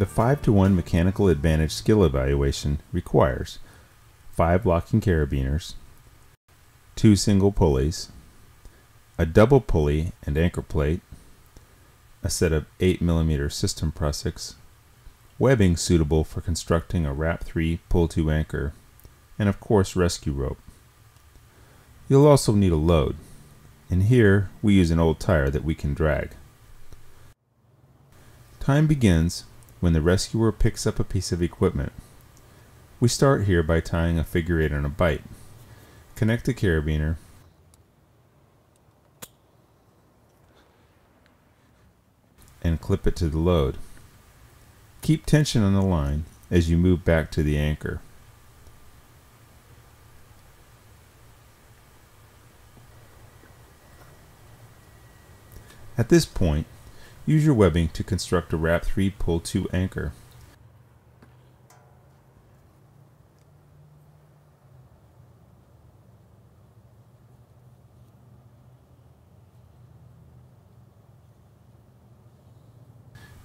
The 5 to 1 mechanical advantage skill evaluation requires 5 locking carabiners, 2 single pulleys, a double pulley and anchor plate, a set of 8mm system prusiks, webbing suitable for constructing a Wrap 3 pull-to anchor, and of course rescue rope. You'll also need a load, and here we use an old tire that we can drag. Time begins when the rescuer picks up a piece of equipment. We start here by tying a figure 8 on a bite. Connect the carabiner and clip it to the load. Keep tension on the line as you move back to the anchor. At this point, use your webbing to construct a Wrap 3 Pull 2 anchor.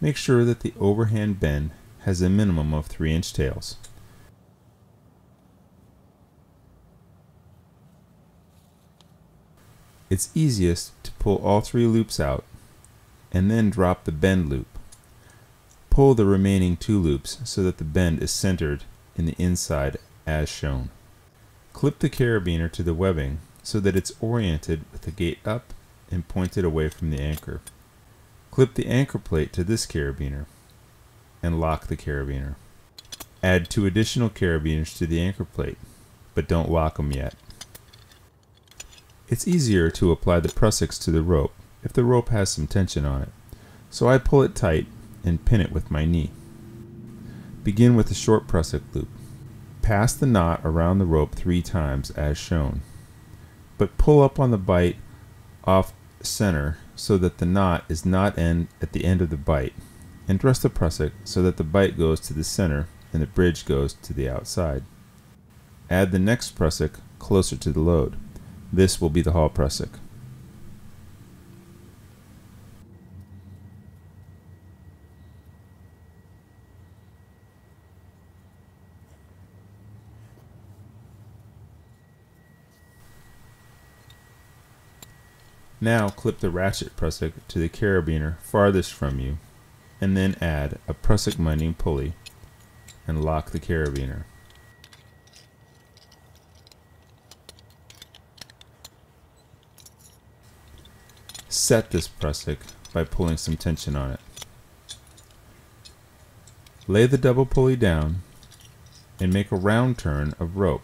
Make sure that the overhand bend has a minimum of 3 inch tails. It's easiest to pull all three loops out and then drop the bend loop. Pull the remaining two loops so that the bend is centered in the inside as shown. Clip the carabiner to the webbing so that it's oriented with the gate up and pointed away from the anchor. Clip the anchor plate to this carabiner and lock the carabiner. Add two additional carabiners to the anchor plate, but don't lock them yet. It's easier to apply the prusiks to the rope if the rope has some tension on it, so I pull it tight and pin it with my knee. Begin with a short prusik loop. Pass the knot around the rope three times as shown, but pull up on the bite off center so that the knot is not end at the end of the bite, and dress the prusik so that the bite goes to the center and the bridge goes to the outside. Add the next prusik closer to the load. This will be the haul prusik. Now clip the ratchet prusik to the carabiner farthest from you and then add a prusik minding pulley and lock the carabiner. Set this prusik by pulling some tension on it. Lay the double pulley down and make a round turn of rope.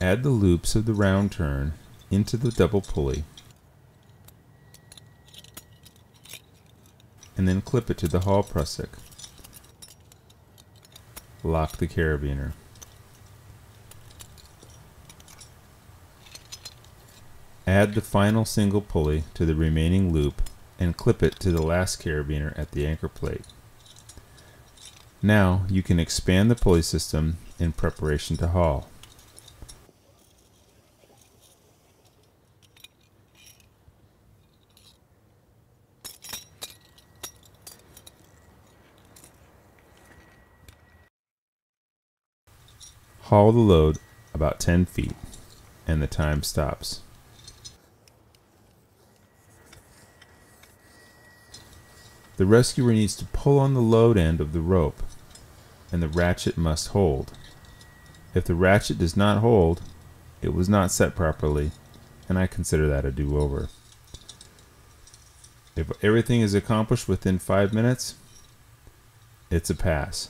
Add the loops of the round turn into the double pulley and then clip it to the haul prusik. Lock the carabiner. Add the final single pulley to the remaining loop and clip it to the last carabiner at the anchor plate. Now you can expand the pulley system in preparation to haul. Haul the load about 10 feet and the time stops. The rescuer needs to pull on the load end of the rope and the ratchet must hold. If the ratchet does not hold, it was not set properly and I consider that a do-over. If everything is accomplished within 5 minutes, it's a pass.